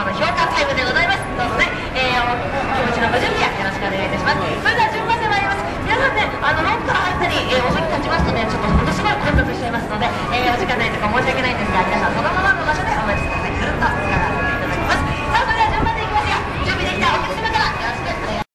様の評価タイムでございます。どうぞね、えー、お気持ちのご準備はよろしくお願いいたします。それでは順番で参ります。皆さんねあのロッカー入ったり、えー、お席立ちますとねちょっとものすごい混雑しちゃいますので、えー、お時間ないとか申し訳ないんですが皆さん